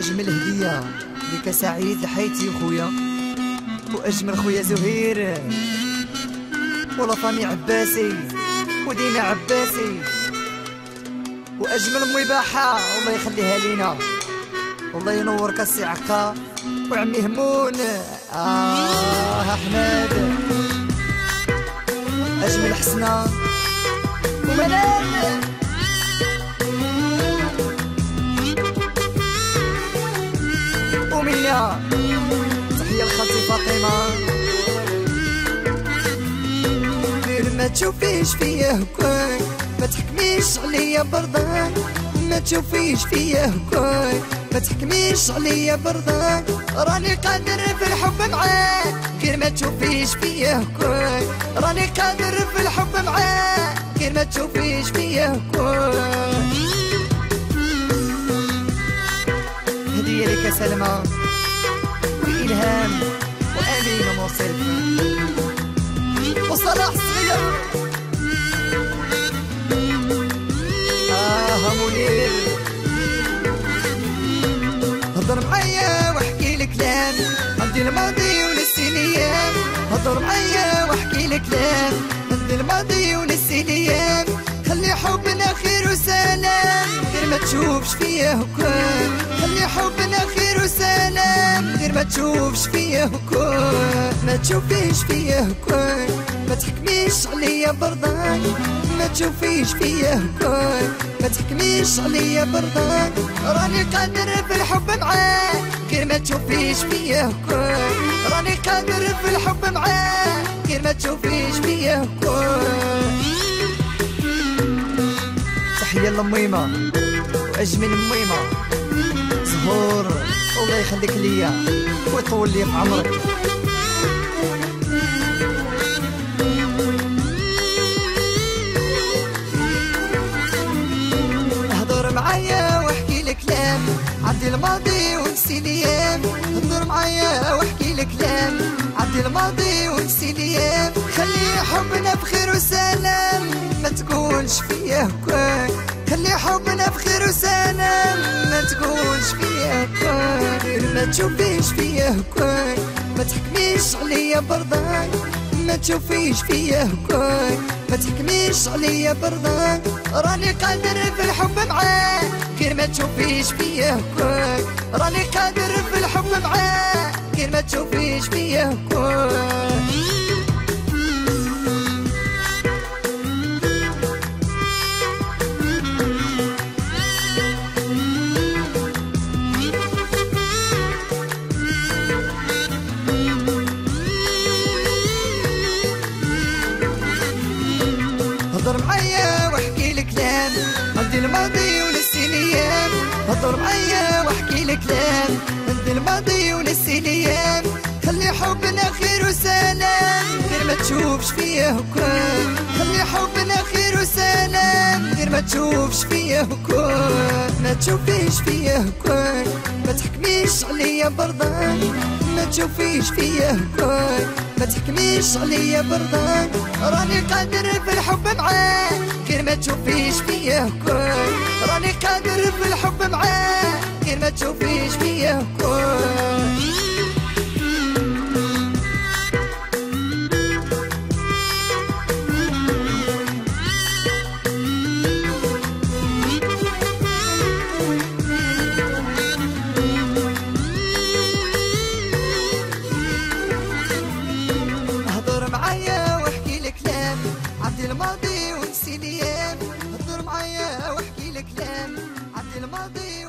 أجمل هدية لك سعيد لحياتي خويا وأجمل خويا زهير ولا فامي عباسي ودينا عباسي وأجمل أمي باحة الله يخليها لينا والله ينورك السي عقا وعمي همون آه أحمد. أجمل حسنة ومنال وميا تحية لخالتي فاطمة. غير ما تشوفيش فيا هكاك. ما تحكميش عليا برضاك ما تشوفيش فيا هكاك. ما تحكميش عليا برضاك راني قادر في الحب معاك. غير ما تشوفيش فيا هكاك. راني قادر في الحب معاك. غير ما تشوفيش فيا هكاك. هدية لك يا سلمى. منير هضر معايا واحكي لك عندي الماضي ونسي الأيام هضر معايا واحكي لك عندي الماضي ونسي الأيام خلي حبنا خير وسلام غير ما تشوفش فيا هكاك خلي حبنا خير وسلام غير ما تشوفش فيا هكاك ما تشوفيش فيا هكاك ما تحكميش عليا برضاك. ما تشوفيش فيا هكاك. ما تحكميش عليا برضاك. راني قادر في الحب معاك. غير ما تشوفيش فيا هكاك. راني قادر في الحب معاك. غير ما تشوفيش فيا هكاك. تحية لميمة وأجمل ميمة. زهور. الله يخليك ليا. ويطول لي في عمرك. الماضي ونسي الأيام هضر معايا واحكي لك كلام عدي الماضي ونسي الأيام خلي حبنا بخير وسلام. ما تقولش فيا هكاك. خلي حبنا بخير وسلام. ما تقولش فيا هكاك. ما تشوفيش فيا هكاك. ما تحكميش عليا برضاك. ما تشوفيش فيا هكاك. ما تحكميش عليا برضاك راني قادر في الحب معاك. غير ما تشوفيش فيا هكاك. راني قادر في الحب معاك. غير ما تشوفيش فيا هكاك. هضر معايا واحكي لك كلام عندي الماضي ونسي الأيام هضر معايا واحكي لك كلام عندي الماضي ونسي الأيام خلي حبنا خير وسلام غير ما تشوفش فيا هكاك خلي حبنا خير وسلام غير ما تشوفش فيا هكاك ما تشوفيش فيا هكاك ما تحكميش عليا برضاك ما تشوفيش فيا هكاك ما تحكميش عليا برضاك قادر في الحب معاك غير ما تشوفيش فيا هكاك راني قادر في الحب معاك غير ما تشوفيش فيا هكاك I'll be